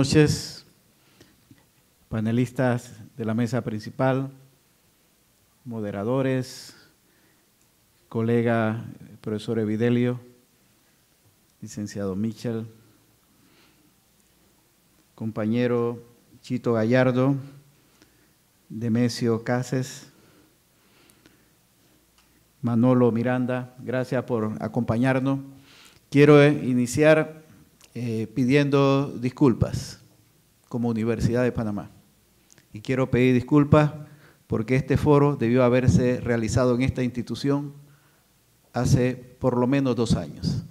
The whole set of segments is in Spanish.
Noches, panelistas de la mesa principal, moderadores, colega profesor Evidelio, licenciado Michel, compañero Chito Gallardo, Demesio Cases, Manolo Miranda, gracias por acompañarnos. Quiero iniciar eh, pidiendo disculpas como Universidad de Panamá. Y quiero pedir disculpas porque este foro debió haberse realizado en esta institución hace por lo menos dos años,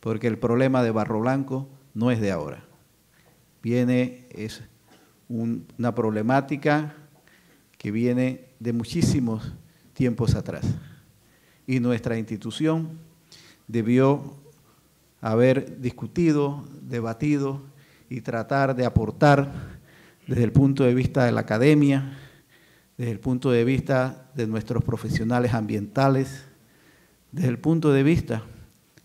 porque el problema de Barro Blanco no es de ahora. Viene, es una problemática que viene de muchísimos tiempos atrás. Y nuestra institución debió haber discutido, debatido y tratar de aportar desde el punto de vista de la academia, desde el punto de vista de nuestros profesionales ambientales, desde el punto de vista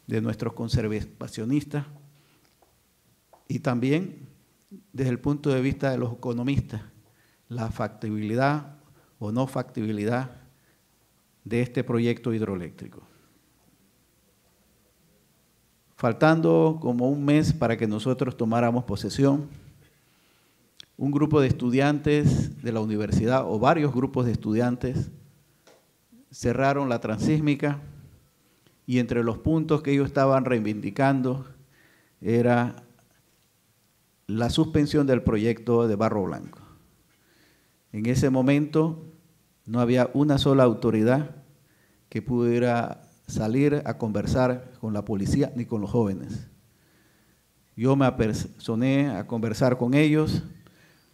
de nuestros conservacionistas y también desde el punto de vista de los economistas, la factibilidad o no factibilidad de este proyecto hidroeléctrico. Faltando como un mes para que nosotros tomáramos posesión, un grupo de estudiantes de la universidad o varios grupos de estudiantes cerraron la transísmica y entre los puntos que ellos estaban reivindicando era la suspensión del proyecto de Barro Blanco. En ese momento no había una sola autoridad que pudiera salir a conversar con la policía ni con los jóvenes. Yo me apersoné a conversar con ellos.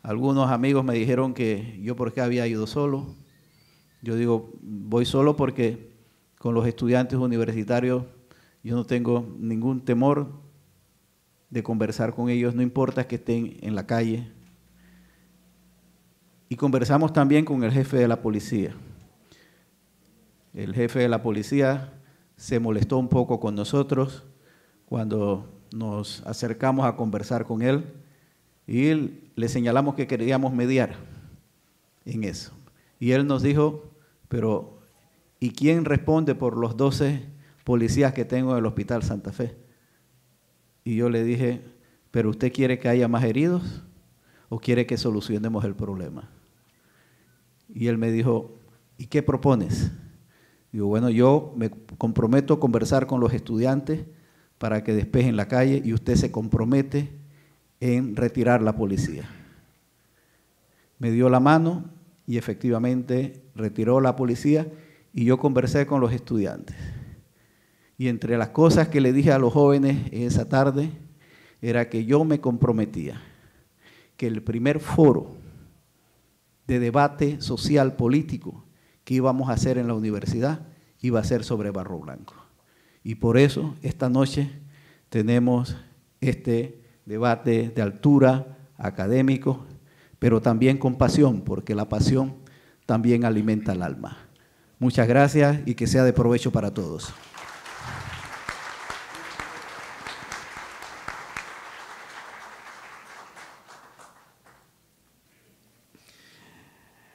Algunos amigos me dijeron que yo por qué había ido solo. Yo digo, voy solo porque con los estudiantes universitarios yo no tengo ningún temor de conversar con ellos, no importa que estén en la calle. Y conversamos también con el jefe de la policía. El jefe de la policía se molestó un poco con nosotros cuando nos acercamos a conversar con él y le señalamos que queríamos mediar en eso. Y él nos dijo, pero ¿y quién responde por los 12 policías que tengo en el Hospital Santa Fe? Y yo le dije, ¿pero usted quiere que haya más heridos o quiere que solucionemos el problema? Y él me dijo, ¿y qué propones? Digo, bueno, yo me comprometo a conversar con los estudiantes para que despejen la calle y usted se compromete en retirar la policía. Me dio la mano y efectivamente retiró la policía y yo conversé con los estudiantes. Y entre las cosas que le dije a los jóvenes esa tarde era que yo me comprometía que el primer foro de debate social político que íbamos a hacer en la universidad iba a ser sobre Barro Blanco. Y por eso esta noche tenemos este debate de altura académico, pero también con pasión, porque la pasión también alimenta el alma. Muchas gracias y que sea de provecho para todos.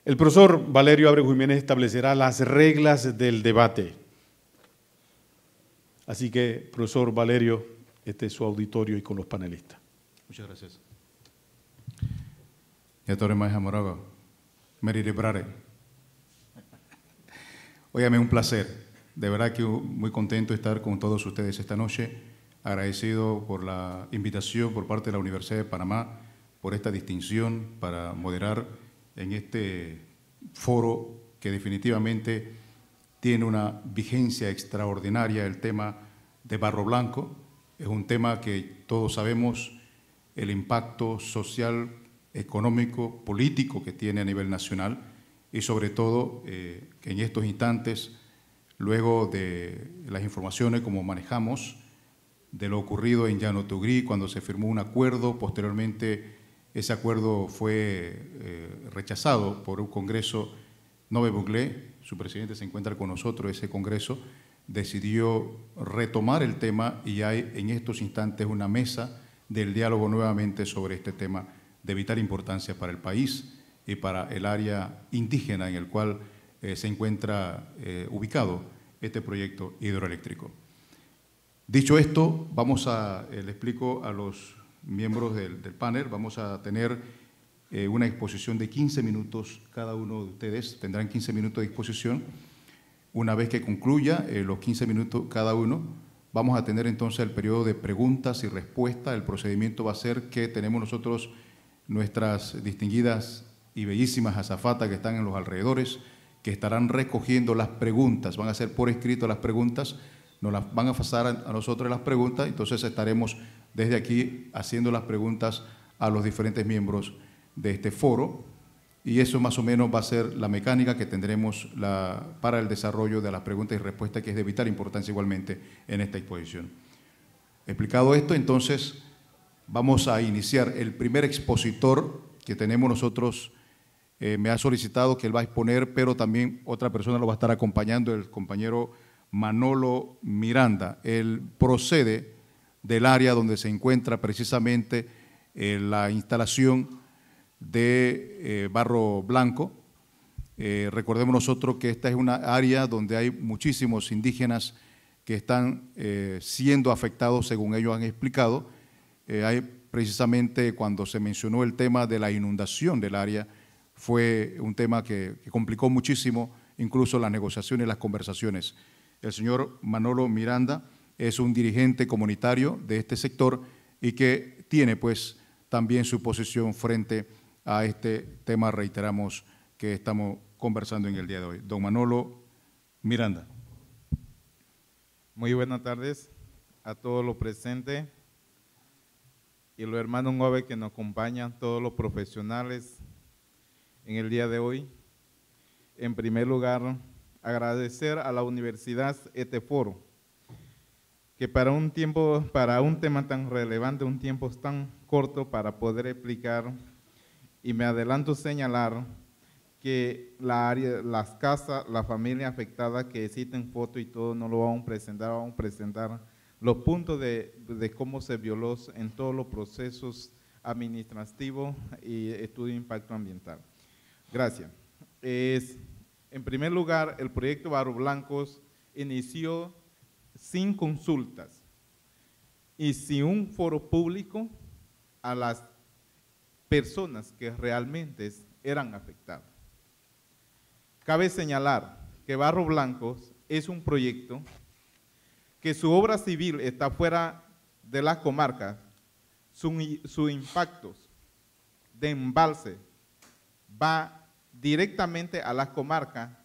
El profesor Valerio Abreu Jiménez establecerá las reglas del debate. Así que, profesor Valerio, este es su auditorio y con los panelistas. Muchas gracias. Óyame, un placer. De verdad que muy contento de estar con todos ustedes esta noche. Agradecido por la invitación por parte de la Universidad de Panamá, por esta distinción para moderar en este foro que definitivamente tiene una vigencia extraordinaria el tema de Barro Blanco. Es un tema que todos sabemos el impacto social, económico, político que tiene a nivel nacional y sobre todo eh, que en estos instantes, luego de las informaciones como manejamos, de lo ocurrido en Llano Tugrí, cuando se firmó un acuerdo, posteriormente ese acuerdo fue eh, rechazado por un Congreso Nove Buglé, su presidente se encuentra con nosotros, ese Congreso decidió retomar el tema y hay en estos instantes una mesa del diálogo nuevamente sobre este tema de vital importancia para el país y para el área indígena en el cual eh, se encuentra eh, ubicado este proyecto hidroeléctrico. Dicho esto, vamos a, le explico a los miembros del, panel, vamos a tener una exposición de 15 minutos, cada uno de ustedes tendrán 15 minutos de exposición. Una vez que concluya los 15 minutos cada uno, vamos a tener entonces el periodo de preguntas y respuestas. El procedimiento va a ser que tenemos nosotros nuestras distinguidas y bellísimas azafatas que están en los alrededores, que estarán recogiendo las preguntas, van a ser por escrito las preguntas, nos las van a pasar a nosotros las preguntas, entonces estaremos desde aquí haciendo las preguntas a los diferentes miembros de este foro y eso más o menos va a ser la mecánica que tendremos para el desarrollo de las preguntas y respuestas, que es de vital importancia igualmente en esta exposición. Explicado esto, entonces vamos a iniciar. El primer expositor que tenemos nosotros eh, me ha solicitado que él va a exponer, pero también otra persona lo va a estar acompañando, el compañero Manolo Miranda. Él procede del área donde se encuentra precisamente eh, la instalación de eh, barro blanco. recordemos nosotros que esta es una área donde hay muchísimos indígenas que están siendo afectados, según ellos han explicado. hay precisamente cuando se mencionó el tema de la inundación del área, fue un tema que, complicó muchísimo incluso las negociaciones y las conversaciones. El señor Manolo Miranda es un dirigente comunitario de este sector y que tiene pues también su posición frente a este tema, reiteramos, que estamos conversando en el día de hoy. Don Manolo Miranda. Muy buenas tardes a todos los presentes y los hermanos nueve que nos acompañan, todos los profesionales en el día de hoy. En primer lugar, agradecer a la Universidad Eteforo, que para un tiempo, para un tema tan relevante, un tiempo tan corto para poder explicar, y me adelanto señalar que la área, las casas, la familia afectada que existen fotos y todo, no lo vamos a presentar, vamos a presentar los puntos de, de cómo se violó en todos los procesos administrativos y estudio de impacto ambiental. Gracias. Es, en primer lugar, el proyecto Barro Blancos inició sin consultas y sin un foro público a las personas que realmente eran afectadas. Cabe señalar que Barro Blancos es un proyecto que su obra civil está fuera de la comarca, sus su impactos de embalse va directamente a la comarca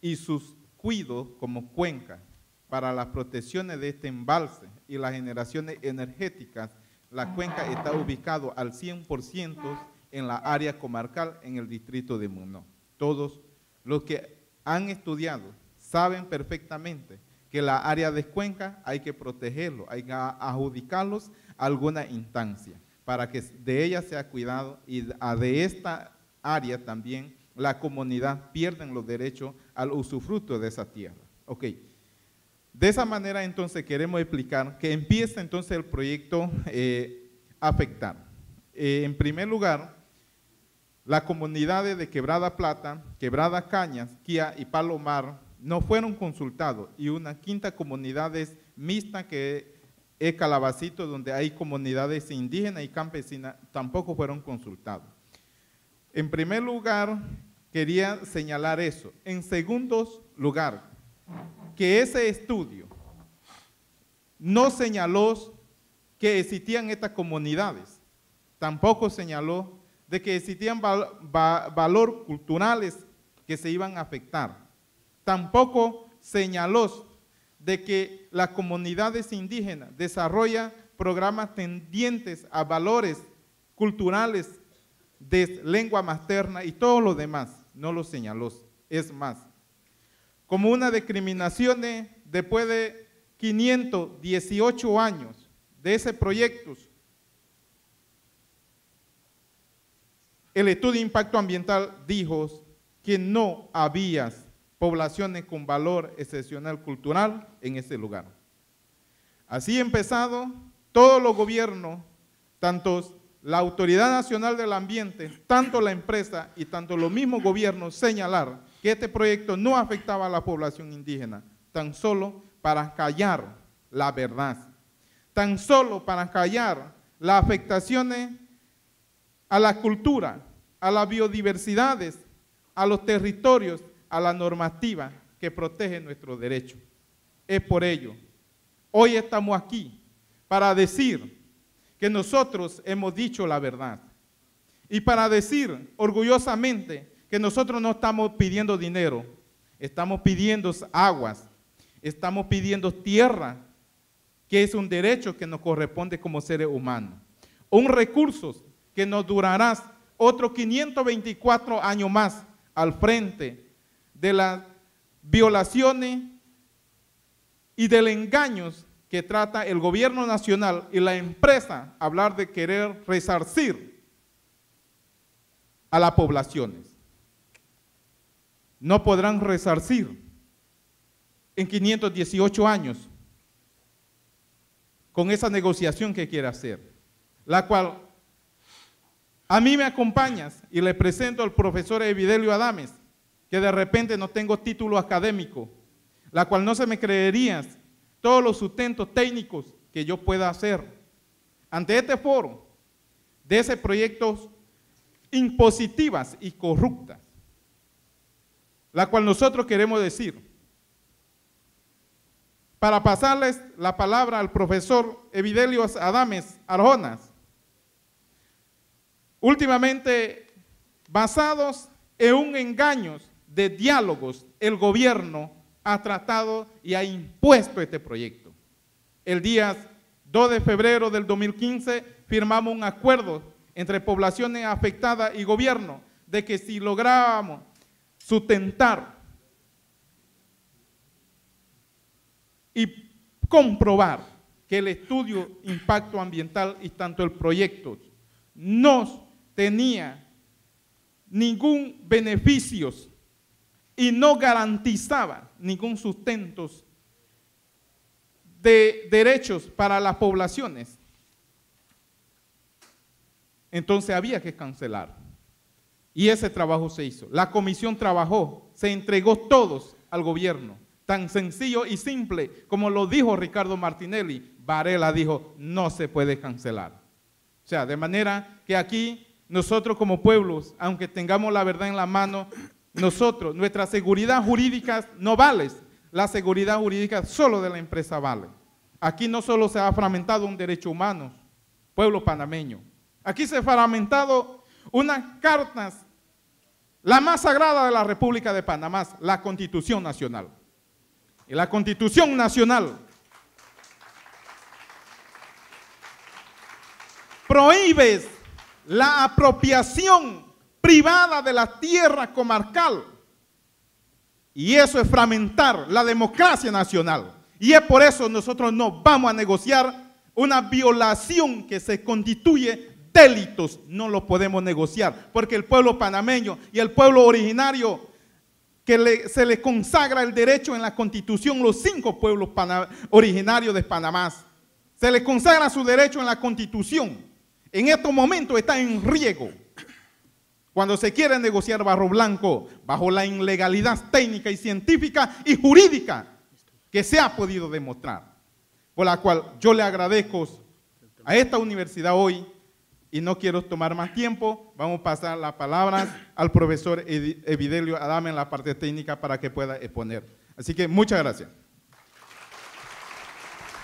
y sus cuidos como cuenca para las protecciones de este embalse y las generaciones energéticas, la cuenca está ubicado al 100% en la área comarcal en el distrito de Muno. Todos los que han estudiado saben perfectamente que la área de cuenca hay que protegerlo, hay que adjudicarlos a alguna instancia para que de ella sea cuidado y de esta área también la comunidad pierden los derechos al usufructo de esa tierra. Ok. De esa manera entonces queremos explicar que empieza entonces el proyecto eh, afectar. Eh, en primer lugar, las comunidades de Quebrada Plata, Quebrada Cañas, Quia y Palomar no fueron consultados y una quinta comunidad es mixta que es Calabacito, donde hay comunidades indígenas y campesinas, tampoco fueron consultados. En primer lugar, quería señalar eso. En segundo lugar, que ese estudio no señaló que existían estas comunidades, tampoco señaló de que existían valores culturales que se iban a afectar, tampoco señaló de que las comunidades indígenas desarrollan programas tendientes a valores culturales de lengua materna y todo lo demás, no lo señaló. Es más, como una discriminación después de 518 años de ese proyecto, el estudio de impacto ambiental dijo que no había poblaciones con valor excepcional cultural en ese lugar. Así empezado, todos los gobiernos, tanto la Autoridad Nacional del Ambiente, tanto la empresa y tanto los mismos gobiernos señalar que este proyecto no afectaba a la población indígena, tan solo para callar la verdad, tan solo para callar las afectaciones a la cultura, a las biodiversidades, a los territorios, a la normativa que protege nuestros derechos. Es por ello, hoy estamos aquí para decir que nosotros hemos dicho la verdad. Y para decir orgullosamente que nosotros no estamos pidiendo dinero, estamos pidiendo aguas, estamos pidiendo tierra, que es un derecho que nos corresponde como seres humanos. Un recurso que nos durará otros 524 años más al frente de las violaciones y del engaños que trata el gobierno nacional y la empresa hablar de querer resarcir a las poblaciones. No podrán resarcir en 518 años con esa negociación que quiere hacer, la cual a mí me acompañas y le presento al profesor Evidelio Adames, que de repente no tengo título académico, la cual no se me creerías todos los sustentos técnicos que yo pueda hacer. Ante este foro, de ese proyecto impositivas y corruptas, la cual nosotros queremos decir, para pasarles la palabra al profesor Evidelio Adames Arjonas, últimamente basados en un engaño de diálogos, el gobierno ha tratado y ha impuesto este proyecto. El día 2 de febrero del 2015 firmamos un acuerdo entre poblaciones afectadas y gobierno de que si lográbamos sustentar y comprobar que el estudio impacto ambiental y tanto el proyecto no tenía ningún beneficio y no garantizaba ningún sustento de derechos para las poblaciones, entonces había que cancelar. Y ese trabajo se hizo. La comisión trabajó, se entregó todos al gobierno. Tan sencillo y simple como lo dijo Ricardo Martinelli. Varela dijo, no se puede cancelar. O sea, de manera que aquí nosotros como pueblos, aunque tengamos la verdad en la mano, nosotros, nuestra seguridad jurídica no vale. La seguridad jurídica solo de la empresa vale. Aquí no solo se ha fragmentado un derecho humano, pueblo panameño. Aquí se ha fragmentado unas cartas, la más sagrada de la República de Panamá, la Constitución Nacional. Y la Constitución Nacional prohíbe la apropiación privada de la tierra comarcal. Y eso es fragmentar la democracia nacional. Y es por eso nosotros no vamos a negociar una violación que se constituye delitos. No lo podemos negociar. Porque el pueblo panameño y el pueblo originario que se le consagra el derecho en la constitución, los cinco pueblos originarios de Panamá, se le consagra su derecho en la constitución. En estos momentos está en riesgo cuando se quiere negociar barro blanco bajo la ilegalidad técnica y científica y jurídica que se ha podido demostrar, por la cual yo le agradezco a esta universidad hoy y no quiero tomar más tiempo, vamos a pasar la palabra al profesor Evidelio Adame en la parte técnica para que pueda exponer. Así que muchas gracias.